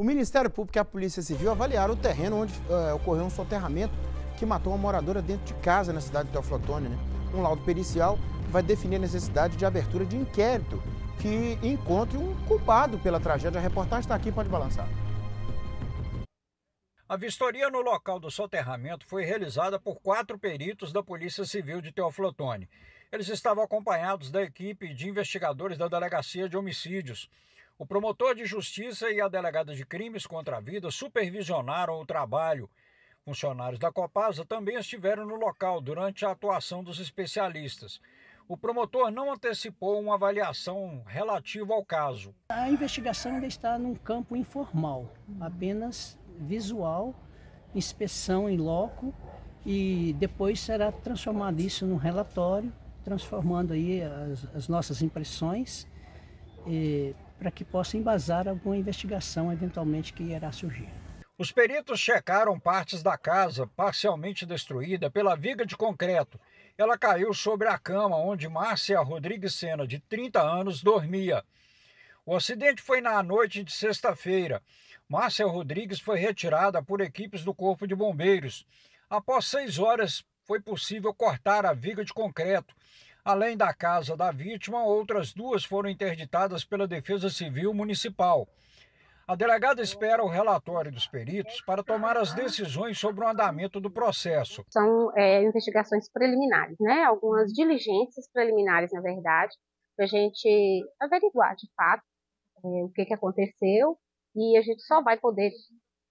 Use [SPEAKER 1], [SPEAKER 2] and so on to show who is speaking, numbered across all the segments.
[SPEAKER 1] O Ministério Público e a Polícia Civil avaliaram o terreno onde uh, ocorreu um soterramento que matou uma moradora dentro de casa na cidade de Teoflotone. Né? Um laudo pericial vai definir a necessidade de abertura de inquérito que encontre um culpado pela tragédia. A reportagem está aqui, pode balançar.
[SPEAKER 2] A vistoria no local do soterramento foi realizada por quatro peritos da Polícia Civil de Teoflotone. Eles estavam acompanhados da equipe de investigadores da Delegacia de Homicídios. O promotor de justiça e a delegada de crimes contra a vida supervisionaram o trabalho. Funcionários da Copasa também estiveram no local durante a atuação dos especialistas. O promotor não antecipou uma avaliação relativa ao caso.
[SPEAKER 3] A investigação ainda está num campo informal, apenas visual, inspeção em loco e depois será transformado isso num relatório, transformando aí as, as nossas impressões para que possa embasar alguma investigação eventualmente que irá surgir.
[SPEAKER 2] Os peritos checaram partes da casa parcialmente destruída pela viga de concreto ela caiu sobre a cama onde Márcia Rodrigues Sena, de 30 anos, dormia. O acidente foi na noite de sexta-feira. Márcia Rodrigues foi retirada por equipes do Corpo de Bombeiros. Após seis horas, foi possível cortar a viga de concreto. Além da casa da vítima, outras duas foram interditadas pela Defesa Civil Municipal. A delegada espera o relatório dos peritos para tomar as decisões sobre o andamento do processo.
[SPEAKER 4] São é, investigações preliminares, né? algumas diligências preliminares, na verdade, para a gente averiguar de fato é, o que, que aconteceu e a gente só vai poder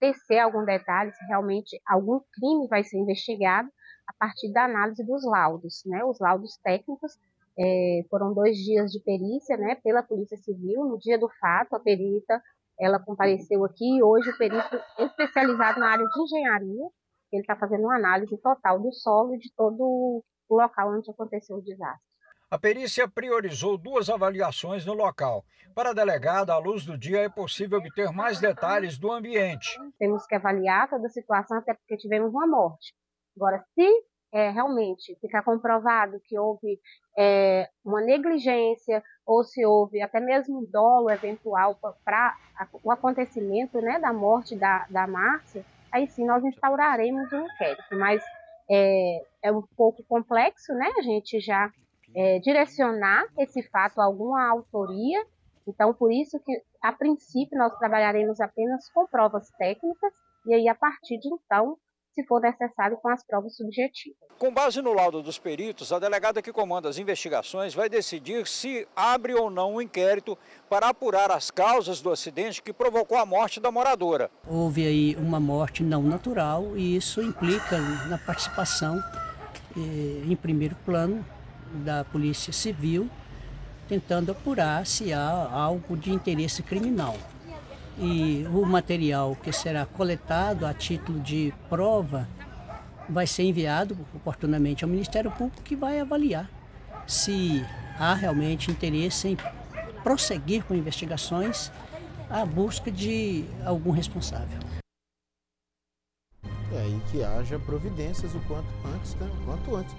[SPEAKER 4] tecer algum detalhe se realmente algum crime vai ser investigado a partir da análise dos laudos, né? Os laudos técnicos é, foram dois dias de perícia, né? Pela Polícia Civil. No dia do fato, a perita ela compareceu aqui hoje o perito especializado na área de engenharia, ele está fazendo uma análise total do solo e de todo o local onde aconteceu o desastre.
[SPEAKER 2] A perícia priorizou duas avaliações no local. Para a delegada, à luz do dia, é possível obter mais detalhes do ambiente.
[SPEAKER 4] Temos que avaliar toda a situação, até porque tivemos uma morte. Agora, se é, realmente ficar comprovado que houve é, uma negligência ou se houve até mesmo dolo eventual para o acontecimento né, da morte da, da Márcia, aí sim nós instauraremos um inquérito. Mas é, é um pouco complexo né, a gente já é, direcionar esse fato a alguma autoria, então por isso que a princípio nós trabalharemos apenas com provas técnicas e aí a partir de então se for necessário, com as provas subjetivas.
[SPEAKER 2] Com base no laudo dos peritos, a delegada que comanda as investigações vai decidir se abre ou não um inquérito para apurar as causas do acidente que provocou a morte da moradora.
[SPEAKER 3] Houve aí uma morte não natural e isso implica na participação, eh, em primeiro plano, da Polícia Civil, tentando apurar se há algo de interesse criminal e o material que será coletado a título de prova vai ser enviado oportunamente ao Ministério Público que vai avaliar se há realmente interesse em prosseguir com investigações à busca de algum responsável.
[SPEAKER 1] É, e que haja providências o quanto antes, né? o quanto antes.